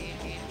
Game, game.